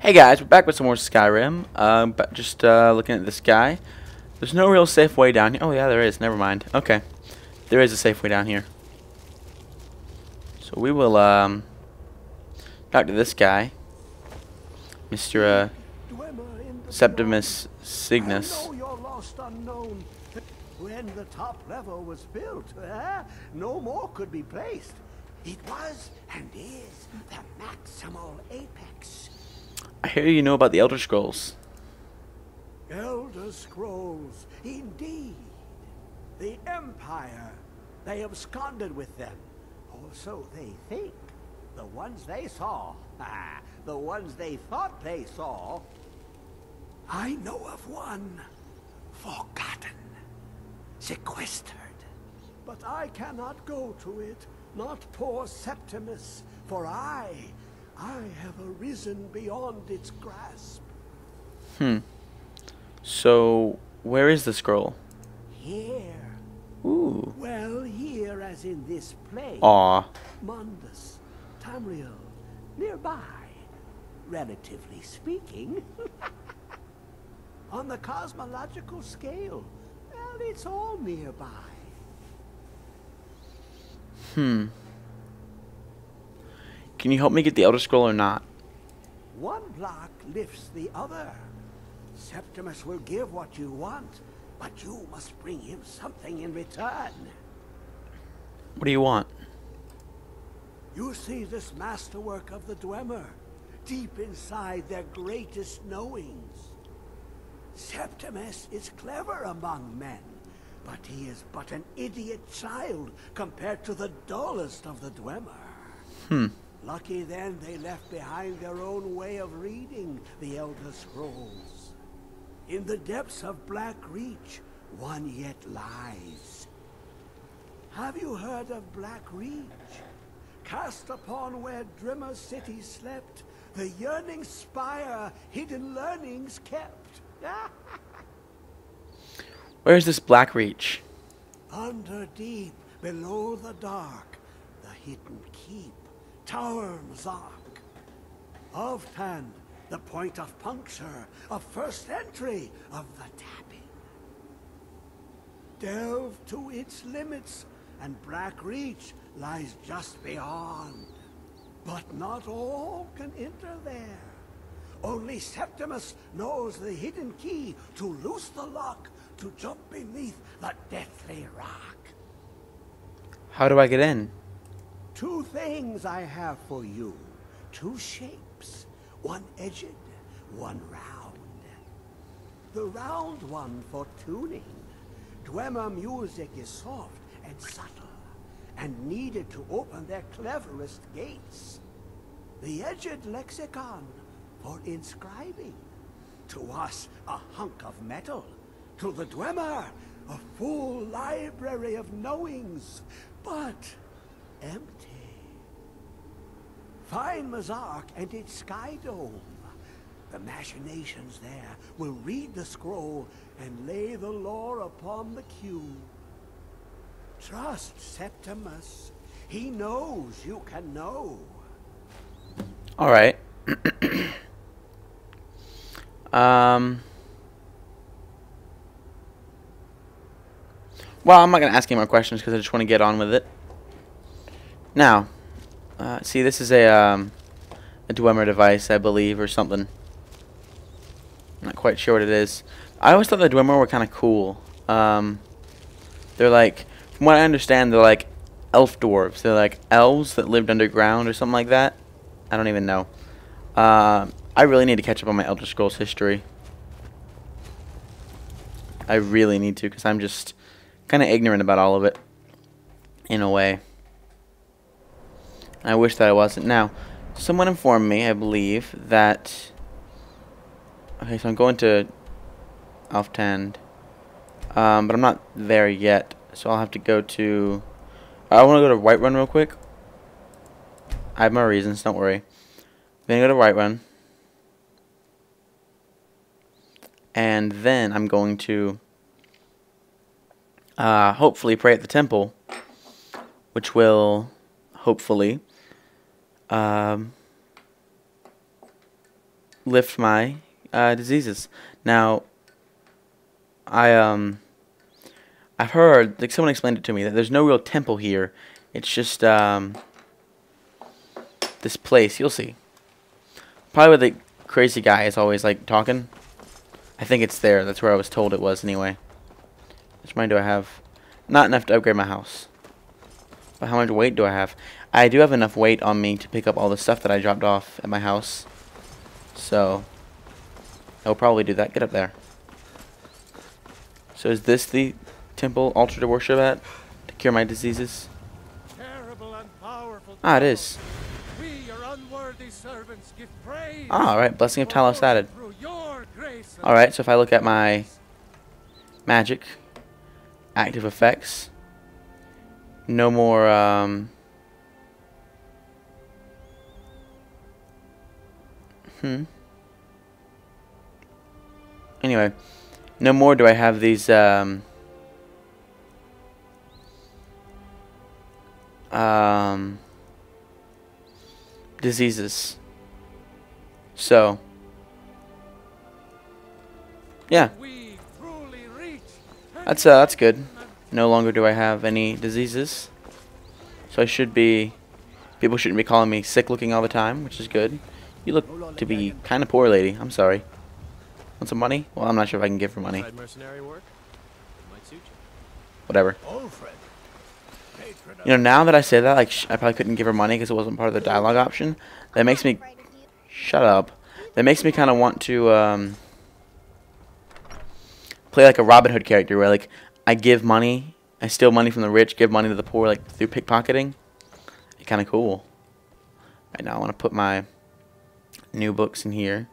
Hey guys, we're back with some more Skyrim. Um, but just uh, looking at the sky. There's no real safe way down here. Oh yeah, there is. Never mind. Okay, there is a safe way down here. So we will um, talk to this guy, Mr. Uh, Septimus Signus. When the top level was built, eh, no more could be placed. It was and is the maximal apex. I hear you know about the Elder Scrolls. Elder Scrolls, indeed. The Empire, they absconded with them. Or so they think. The ones they saw, ah, the ones they thought they saw. I know of one, forgotten, sequestered. But I cannot go to it, not poor Septimus, for I, I have arisen beyond its grasp. Hmm. So, where is the scroll? Here, Ooh. well, here as in this place. Aw. Mundus, Tamriel, nearby, relatively speaking. On the cosmological scale, well, it's all nearby. Hmm. Can you help me get the Elder Scroll or not? One block lifts the other. Septimus will give what you want, but you must bring him something in return. What do you want? You see this masterwork of the Dwemer, deep inside their greatest knowings. Septimus is clever among men, but he is but an idiot child compared to the dullest of the Dwemer. Hmm. Lucky then they left behind their own way of reading the Elder Scrolls. In the depths of Black Reach, one yet lies. Have you heard of Black Reach? Cast upon where Dwemer City slept, the yearning spire hidden learnings kept. Where's this Black Reach? Under deep, below the dark, the hidden keep, Tower Mzark. Alftand, the point of puncture, of first entry of the tapping. Delve to its limits, and Black Reach lies just beyond. But not all can enter there. Only Septimus knows the hidden key to loose the lock to jump beneath the deathly rock. How do I get in? Two things I have for you. Two shapes. One edged, one round. The round one for tuning. Dwemer music is soft and subtle, and needed to open their cleverest gates. The edged lexicon for inscribing. To us, a hunk of metal. To the Dwemer, a full library of knowings, but empty. Find Mzark and its sky dome. The machinations there will read the scroll and lay the lore upon the cube. Trust Septimus. He knows you can know. All right. um. Well, I'm not going to ask any more questions because I just want to get on with it. Now, uh, see, this is a um, a Dwemer device, I believe, or something. I'm not quite sure what it is. I always thought the Dwemer were kind of cool. Um, they're like, from what I understand, they're like elf dwarves. They're like elves that lived underground or something like that. I don't even know. Uh, I really need to catch up on my Elder Scrolls history. I really need to because I'm just kind of ignorant about all of it in a way. I wish that I wasn't. Now, someone informed me, I believe, that... Okay, so I'm going to Alftand. Um, but I'm not there yet, so I'll have to go to... I want to go to Whiterun real quick. I have my reasons, don't worry. Then go to Whiterun. And then I'm going to uh, hopefully pray at the temple, which will hopefully um, lift my uh, diseases. Now, I um, I've heard like someone explained it to me that there's no real temple here. It's just um, this place. You'll see. Probably where the crazy guy is always like talking. I think it's there. That's where I was told it was anyway. How much money do I have? Not enough to upgrade my house. But how much weight do I have? I do have enough weight on me to pick up all the stuff that I dropped off at my house. So, I'll probably do that. Get up there. So is this the temple altar to worship at? To cure my diseases? Terrible and powerful Ah, it is. We, your unworthy servants, give praise. Ah, alright. Blessing of Talos added. Through your grace and Alright, so if I look at my magic, active effects, no more, um, hmm. Anyway, no more do I have these, um, um, diseases. So, yeah. we truly reach. That's uh, that's good. No longer do I have any diseases, so I should be. People shouldn't be calling me sick looking all the time, which is good. You look to be kind of poor, lady. I'm sorry. Want some money? Well, I'm not sure if I can give her money. Side mercenary work might suit you. Whatever. You know, now that I say that, like, sh I probably couldn't give her money because it wasn't part of the dialogue option. That makes me. Shut up. That makes me kind of want to um, play like a Robin Hood character, where like I give money, I steal money from the rich, give money to the poor, like through pickpocketing. It's Kind of cool. Right now, I want to put my new books in here.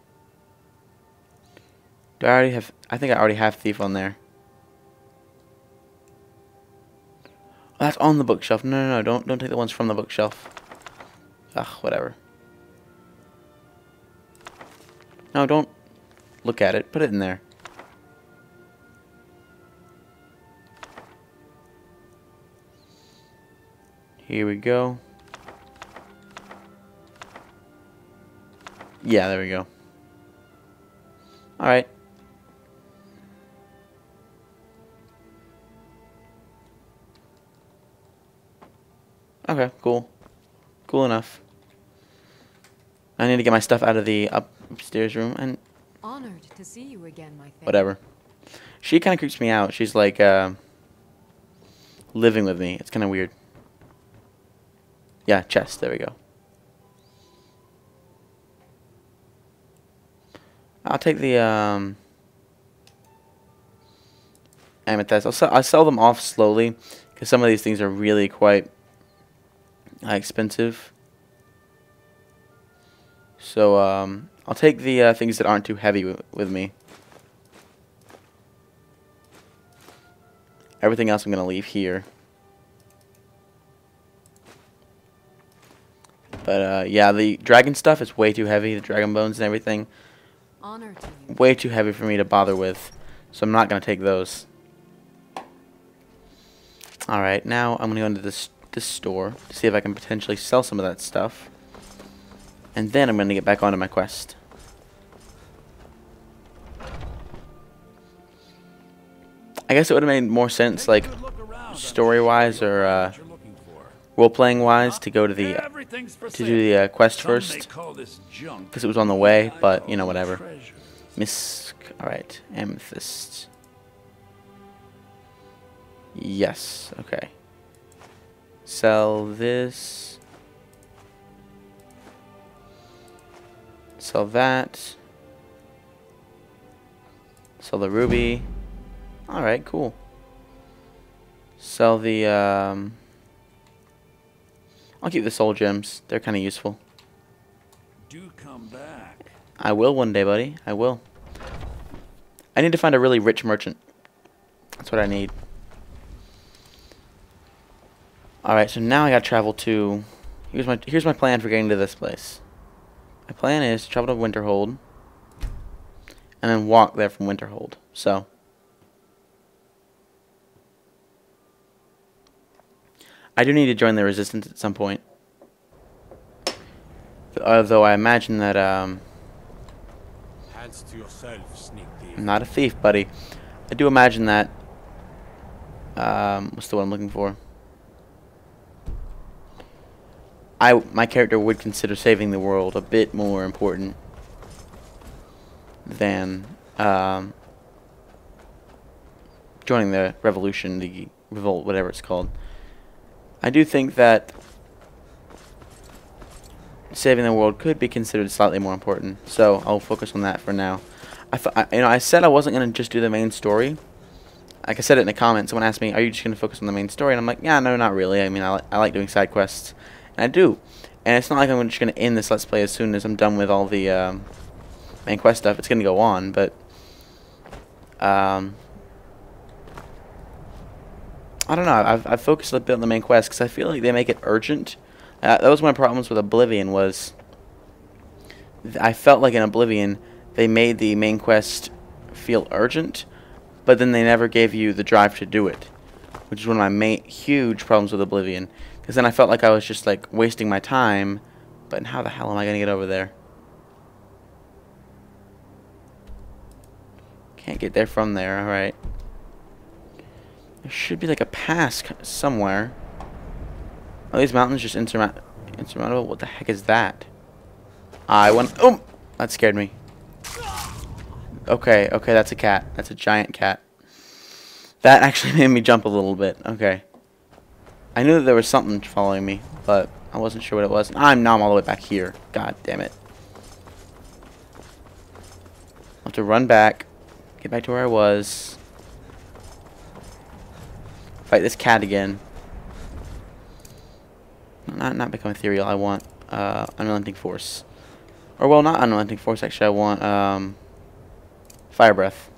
Do I already have? I think I already have thief on there. Oh, that's on the bookshelf. No, no, no! Don't don't take the ones from the bookshelf. Ugh, whatever. No, don't look at it. Put it in there. Here we go. Yeah, there we go. Alright. Okay, cool. Cool enough. I need to get my stuff out of the upstairs room and Honored to see you again, my fair. whatever. She kind of creeps me out. She's like uh, living with me. It's kind of weird. Yeah, chest. There we go. I'll take the um, amethyst. I'll sell, I'll sell them off slowly because some of these things are really quite uh, expensive. So um, I'll take the uh, things that aren't too heavy with me. Everything else I'm going to leave here. But uh, yeah, the dragon stuff is way too heavy. The dragon bones and everything. Honor to you. Way too heavy for me to bother with. So I'm not going to take those. Alright, now I'm going to go into this, this store to see if I can potentially sell some of that stuff. And then I'm going to get back onto my quest. I guess it would have made more sense, like, story-wise or uh, role-playing wise, to go to the to do the uh, quest first, because it was on the way. But you know, whatever. Miss, all right, amethyst. Yes. Okay. Sell this. Sell that. Sell the ruby. Alright, cool. Sell the, um... I'll keep the soul gems. They're kind of useful. Do come back. I will one day, buddy. I will. I need to find a really rich merchant. That's what I need. Alright, so now I gotta travel to... Here's my, here's my plan for getting to this place. My plan is to travel to Winterhold. And then walk there from Winterhold. So... I do need to join the resistance at some point. Although I imagine that, um... yourself. I'm not a thief, buddy. I do imagine that. Um, what's the one I'm looking for? I my character would consider saving the world a bit more important than um, joining the revolution, the revolt, whatever it's called. I do think that saving the world could be considered slightly more important, so I'll focus on that for now. I, you know, I said I wasn't gonna just do the main story. Like I said it in the comments, someone asked me, "Are you just gonna focus on the main story?" And I'm like, "Yeah, no, not really. I mean, I, li I like doing side quests, and I do. And it's not like I'm just gonna end this let's play as soon as I'm done with all the um, main quest stuff. It's gonna go on, but um, I don't know. I've, I've focused a bit on the main quest because I feel like they make it urgent. Uh, that was one of my problems with Oblivion was I felt like in Oblivion they made the main quest feel urgent, but then they never gave you the drive to do it, which is one of my main huge problems with Oblivion. Because then I felt like I was just like wasting my time, but how the hell am I gonna get over there? Can't get there from there. All right. There should be like a pass somewhere. Are these mountains just insurmount insurmountable? What the heck is that? I went. Oh, that scared me. Okay, okay, that's a cat. That's a giant cat. That actually made me jump a little bit. Okay. I knew that there was something following me, but I wasn't sure what it was. I'm now I'm all the way back here. God damn it. I'll have to run back, get back to where I was. Fight this cat again. Not not become ethereal. I want uh, unrelenting force, or well, not unrelenting force. Actually, I want um, fire breath.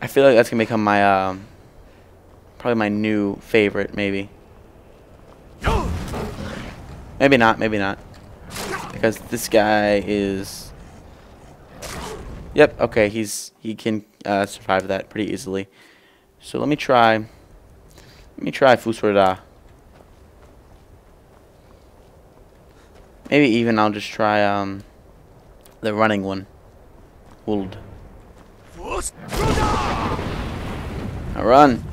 I feel like that's gonna become my um, probably my new favorite, maybe. Maybe not. Maybe not. Because this guy is. Yep. Okay. He's he can uh, survive that pretty easily. So let me try. Let me try Fus Ro Dah. Maybe even I'll just try um the running one. Wuld. Now run.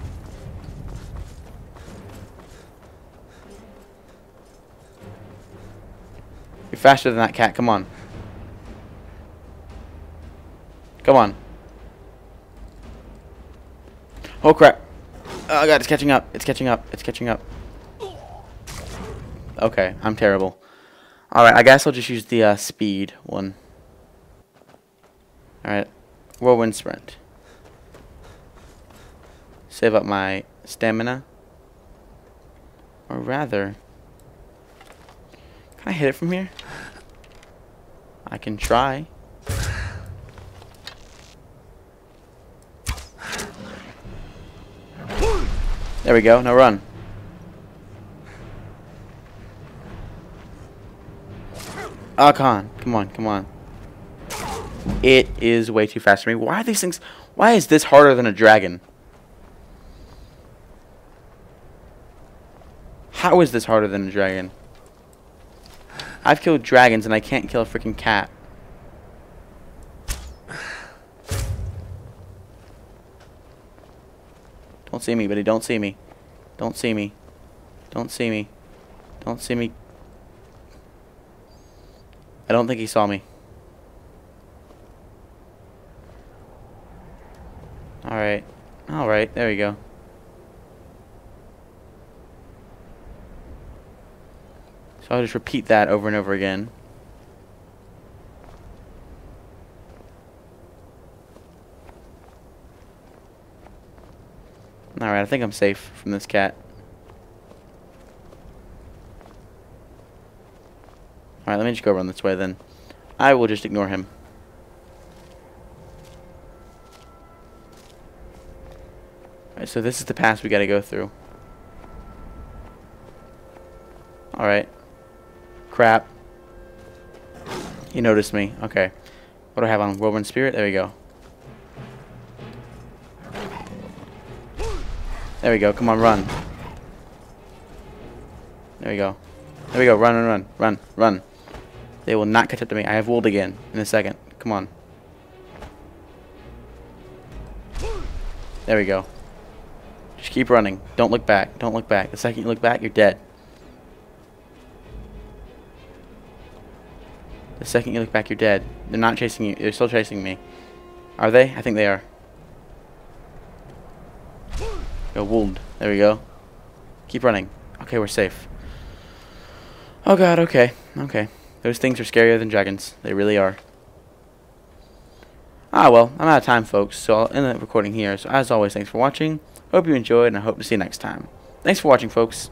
You're faster than that cat. Come on. Come on. Oh crap. Oh god, it's catching up. It's catching up. It's catching up. Okay, I'm terrible. Alright, I guess I'll just use the uh, speed one. Alright. Whirlwind sprint. Save up my stamina. Or rather... Can I hit it from here? I can try. There we go. Now run. Oh, come on. Come on. Come on. It is way too fast for me. Why are these things... Why is this harder than a dragon? How is this harder than a dragon? I've killed dragons and I can't kill a freaking cat. Don't see me, buddy. Don't see me. Don't see me. Don't see me. Don't see me. I don't think he saw me. Alright. Alright, there we go. So I'll just repeat that over and over again. Alright, I think I'm safe from this cat. Alright, let me just go run this way then. I will just ignore him. Alright, so this is the pass we gotta go through. Alright. Crap. He noticed me. Okay. What do I have on? Whirlwind Sprint? There we go. There we go. Come on, run. There we go. There we go. Run, run, run. Run, run. They will not catch up to me. I have wooled again in a second. Come on. There we go. Just keep running. Don't look back. Don't look back. The second you look back, you're dead. The second you look back, you're dead. They're not chasing you. They're still chasing me. Are they? I think they are. Go wound. There we go. Keep running. Okay, we're safe. Oh god, okay. Okay. Those things are scarier than dragons. They really are. Ah, well, I'm out of time, folks, so I'll end the recording here. So, as always, thanks for watching. Hope you enjoyed, and I hope to see you next time. Thanks for watching, folks.